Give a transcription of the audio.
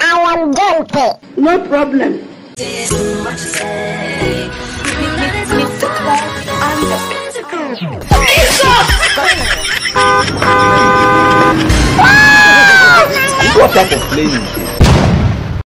I am Dante. No problem. What type of plane?